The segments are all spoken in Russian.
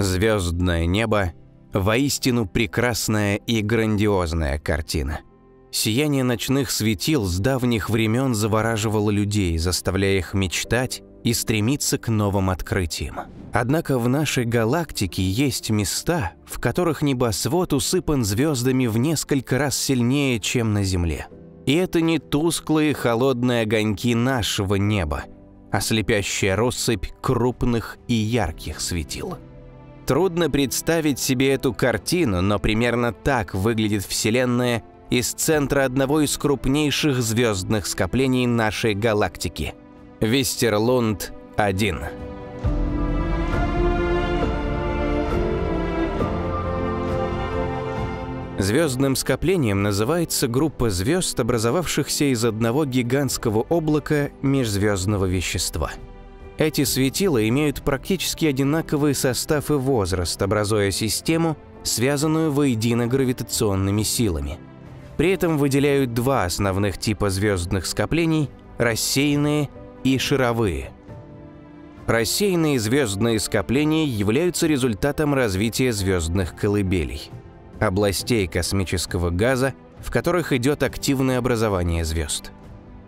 Звездное небо – воистину прекрасная и грандиозная картина. Сияние ночных светил с давних времен завораживало людей, заставляя их мечтать и стремиться к новым открытиям. Однако в нашей галактике есть места, в которых небосвод усыпан звездами в несколько раз сильнее, чем на Земле. И это не тусклые холодные огоньки нашего неба, а слепящая россыпь крупных и ярких светил. Трудно представить себе эту картину, но примерно так выглядит Вселенная из центра одного из крупнейших звездных скоплений нашей галактики – Вестерлунд-1. Звездным скоплением называется группа звезд, образовавшихся из одного гигантского облака межзвездного вещества – эти светила имеют практически одинаковый состав и возраст, образуя систему, связанную воедино гравитационными силами. При этом выделяют два основных типа звездных скоплений – рассеянные и шаровые. Рассеянные звездные скопления являются результатом развития звездных колыбелей – областей космического газа, в которых идет активное образование звезд.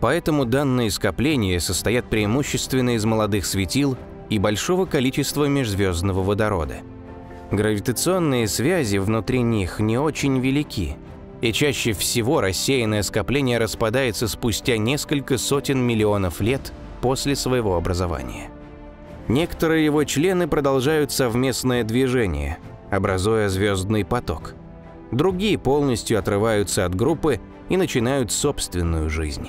Поэтому данные скопления состоят преимущественно из молодых светил и большого количества межзвездного водорода. Гравитационные связи внутри них не очень велики, и чаще всего рассеянное скопление распадается спустя несколько сотен миллионов лет после своего образования. Некоторые его члены продолжают совместное движение, образуя звездный поток. Другие полностью отрываются от группы и начинают собственную жизнь.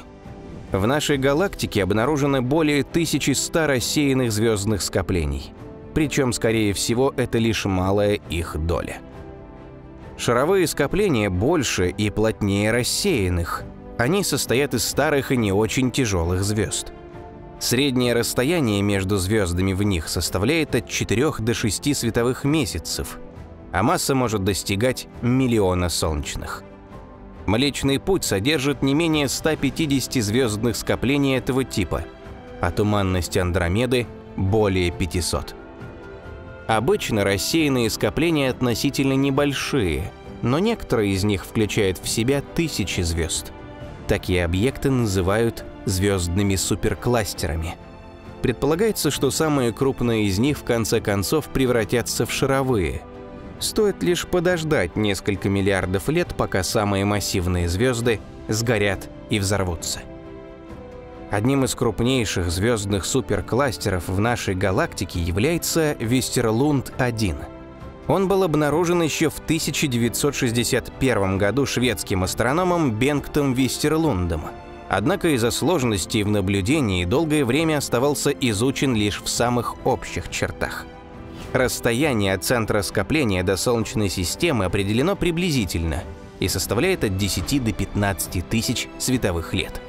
В нашей галактике обнаружено более 1100 рассеянных звездных скоплений. Причем, скорее всего, это лишь малая их доля. Шаровые скопления больше и плотнее рассеянных. Они состоят из старых и не очень тяжелых звезд. Среднее расстояние между звездами в них составляет от 4 до 6 световых месяцев, а масса может достигать миллиона солнечных. Млечный Путь содержит не менее 150 звездных скоплений этого типа, а туманность Андромеды – более 500. Обычно рассеянные скопления относительно небольшие, но некоторые из них включают в себя тысячи звезд. Такие объекты называют звездными суперкластерами. Предполагается, что самые крупные из них в конце концов превратятся в шаровые – Стоит лишь подождать несколько миллиардов лет, пока самые массивные звезды сгорят и взорвутся. Одним из крупнейших звездных суперкластеров в нашей галактике является Вестерлунд-1. Он был обнаружен еще в 1961 году шведским астрономом Бенгтом Вестерлундом. Однако из-за сложностей в наблюдении долгое время оставался изучен лишь в самых общих чертах – Расстояние от центра скопления до Солнечной системы определено приблизительно и составляет от 10 до 15 тысяч световых лет.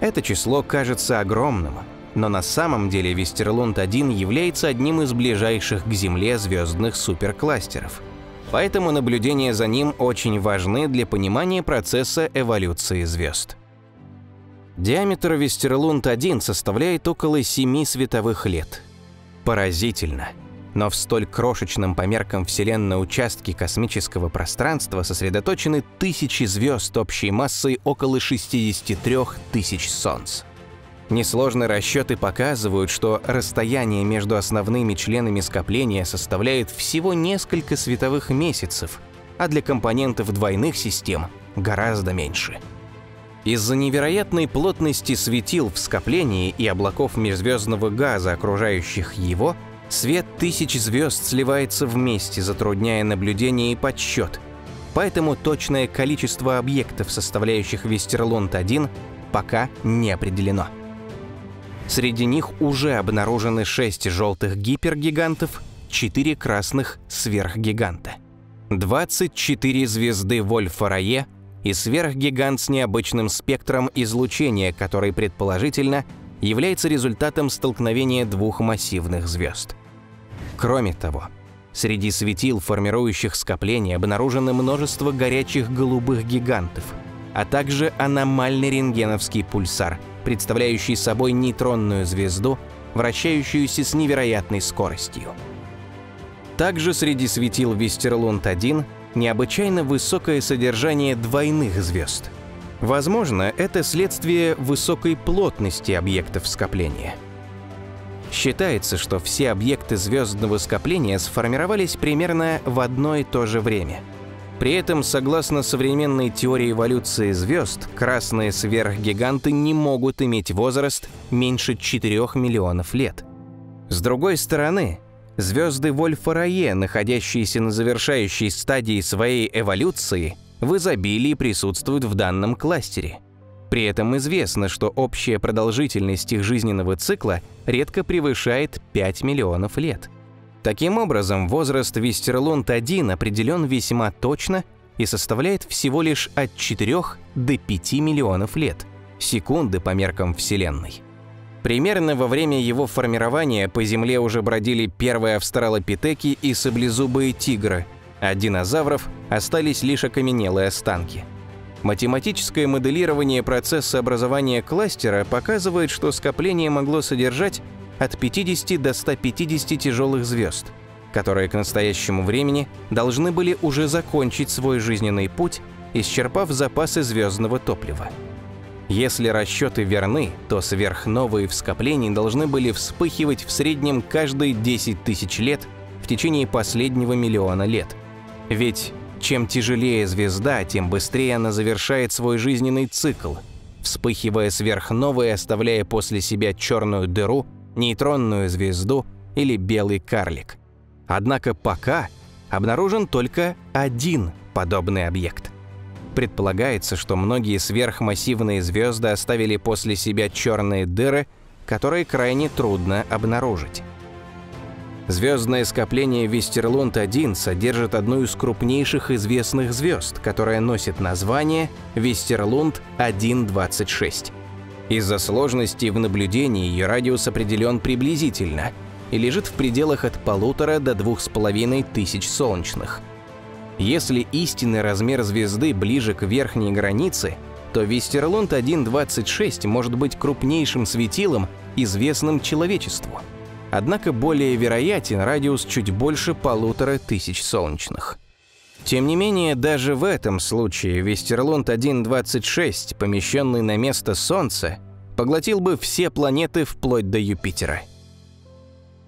Это число кажется огромным, но на самом деле Вестерлунд-1 является одним из ближайших к Земле звездных суперкластеров. Поэтому наблюдения за ним очень важны для понимания процесса эволюции звезд. Диаметр Вестерлунд-1 составляет около 7 световых лет. Поразительно – но в столь крошечном по меркам Вселенной участке космического пространства сосредоточены тысячи звезд общей массой около 63 тысяч Солнц. Несложные расчеты показывают, что расстояние между основными членами скопления составляет всего несколько световых месяцев, а для компонентов двойных систем гораздо меньше. Из-за невероятной плотности светил в скоплении и облаков межзвездного газа, окружающих его, Свет тысяч звезд сливается вместе, затрудняя наблюдение и подсчет. Поэтому точное количество объектов, составляющих Вестерлунд-1, пока не определено. Среди них уже обнаружены 6 желтых гипергигантов, 4 красных сверхгиганта. 24 звезды Вольфа-Рае и сверхгигант с необычным спектром излучения, который предположительно является результатом столкновения двух массивных звезд. Кроме того, среди светил, формирующих скопления, обнаружено множество горячих голубых гигантов, а также аномальный рентгеновский пульсар, представляющий собой нейтронную звезду, вращающуюся с невероятной скоростью. Также среди светил Вестерлунд-1 необычайно высокое содержание двойных звезд. Возможно, это следствие высокой плотности объектов скопления. Считается, что все объекты звездного скопления сформировались примерно в одно и то же время. При этом, согласно современной теории эволюции звезд, красные сверхгиганты не могут иметь возраст меньше 4 миллионов лет. С другой стороны, Звезды Вольфа-Рае, находящиеся на завершающей стадии своей эволюции, в изобилии присутствуют в данном кластере. При этом известно, что общая продолжительность их жизненного цикла редко превышает 5 миллионов лет. Таким образом, возраст Вестерлунд-1 определен весьма точно и составляет всего лишь от 4 до 5 миллионов лет, секунды по меркам Вселенной. Примерно во время его формирования по Земле уже бродили первые австралопитеки и саблезубые тигры, а динозавров остались лишь окаменелые останки. Математическое моделирование процесса образования кластера показывает, что скопление могло содержать от 50 до 150 тяжелых звезд, которые к настоящему времени должны были уже закончить свой жизненный путь, исчерпав запасы звездного топлива. Если расчеты верны, то сверхновые в скоплении должны были вспыхивать в среднем каждые 10 тысяч лет в течение последнего миллиона лет. Ведь чем тяжелее звезда, тем быстрее она завершает свой жизненный цикл, вспыхивая сверхновой, оставляя после себя черную дыру, нейтронную звезду или белый карлик. Однако пока обнаружен только один подобный объект. Предполагается, что многие сверхмассивные звезды оставили после себя черные дыры, которые крайне трудно обнаружить. Звездное скопление Вестерлунд-1 содержит одну из крупнейших известных звезд, которая носит название Вестерлунд-126. Из-за сложности в наблюдении ее радиус определен приблизительно и лежит в пределах от полутора до двух с половиной тысяч солнечных – если истинный размер звезды ближе к верхней границе, то Вестерлунд 1.26 может быть крупнейшим светилом, известным человечеству. Однако более вероятен радиус чуть больше полутора тысяч солнечных. Тем не менее, даже в этом случае Вестерлунд 1.26, помещенный на место Солнца, поглотил бы все планеты вплоть до Юпитера –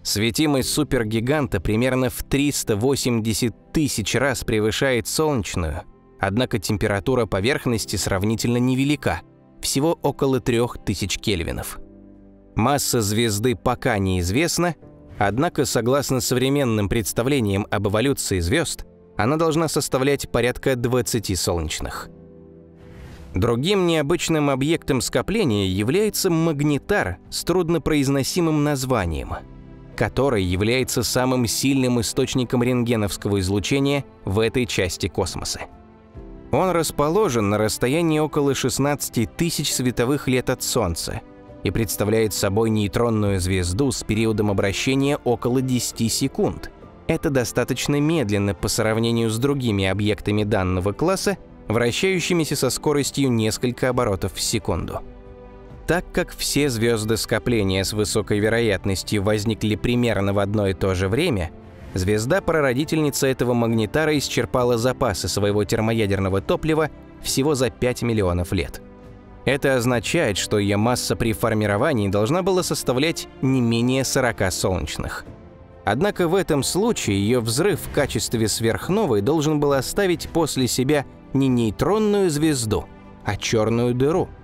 Светимость супергиганта примерно в 380 тысяч раз превышает солнечную, однако температура поверхности сравнительно невелика, всего около 3000 кельвинов. Масса звезды пока неизвестна, однако, согласно современным представлениям об эволюции звезд, она должна составлять порядка 20 солнечных. Другим необычным объектом скопления является магнитар с труднопроизносимым названием – который является самым сильным источником рентгеновского излучения в этой части космоса. Он расположен на расстоянии около 16 тысяч световых лет от Солнца и представляет собой нейтронную звезду с периодом обращения около 10 секунд. Это достаточно медленно по сравнению с другими объектами данного класса, вращающимися со скоростью несколько оборотов в секунду. Так как все звезды скопления с высокой вероятностью возникли примерно в одно и то же время, звезда-прародительница этого магнитара исчерпала запасы своего термоядерного топлива всего за 5 миллионов лет. Это означает, что ее масса при формировании должна была составлять не менее 40 солнечных. Однако в этом случае ее взрыв в качестве сверхновой должен был оставить после себя не нейтронную звезду, а черную дыру –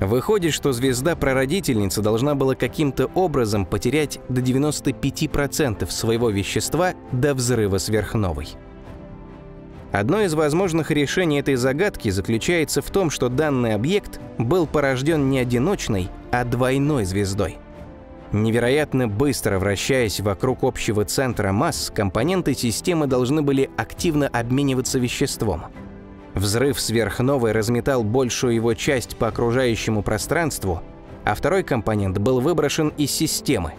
Выходит, что звезда-прародительница должна была каким-то образом потерять до 95% своего вещества до взрыва сверхновой. Одно из возможных решений этой загадки заключается в том, что данный объект был порожден не одиночной, а двойной звездой. Невероятно быстро вращаясь вокруг общего центра масс, компоненты системы должны были активно обмениваться веществом – Взрыв сверхновой разметал большую его часть по окружающему пространству, а второй компонент был выброшен из системы.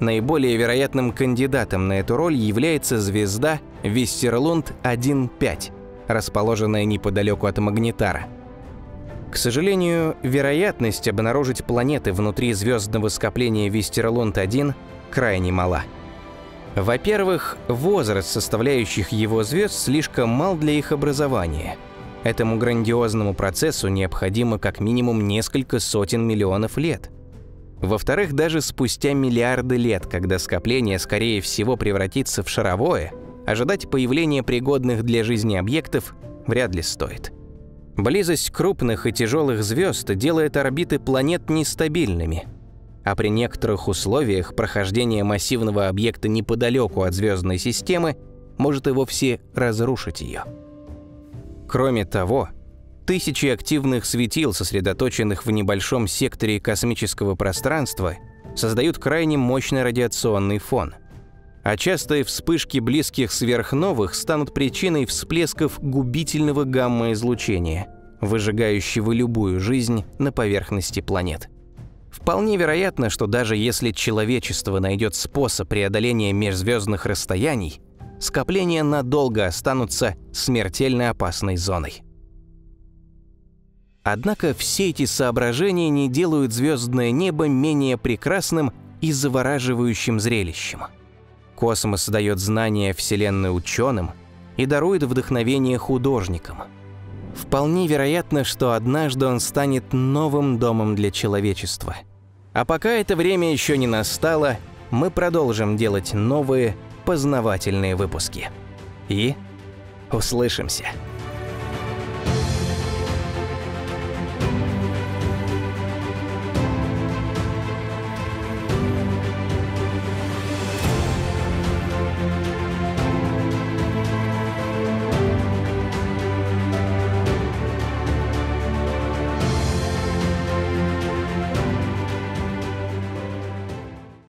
Наиболее вероятным кандидатом на эту роль является звезда Вестерлунд-1.5, расположенная неподалеку от Магнитара. К сожалению, вероятность обнаружить планеты внутри звездного скопления Вестерлунд-1 крайне мала. Во-первых, возраст составляющих его звезд слишком мал для их образования. Этому грандиозному процессу необходимо как минимум несколько сотен миллионов лет. Во-вторых, даже спустя миллиарды лет, когда скопление, скорее всего, превратится в шаровое, ожидать появления пригодных для жизни объектов вряд ли стоит. Близость крупных и тяжелых звезд делает орбиты планет нестабильными, а при некоторых условиях прохождение массивного объекта неподалеку от звездной системы может и вовсе разрушить ее. Кроме того, тысячи активных светил, сосредоточенных в небольшом секторе космического пространства, создают крайне мощный радиационный фон – а частые вспышки близких сверхновых станут причиной всплесков губительного гамма-излучения, выжигающего любую жизнь на поверхности планет. Вполне вероятно, что даже если человечество найдет способ преодоления межзвездных расстояний, скопления надолго останутся смертельно опасной зоной. Однако все эти соображения не делают звездное небо менее прекрасным и завораживающим зрелищем – Космос дает знания Вселенной ученым и дарует вдохновение художникам. Вполне вероятно, что однажды он станет новым домом для человечества. А пока это время еще не настало, мы продолжим делать новые познавательные выпуски. И услышимся.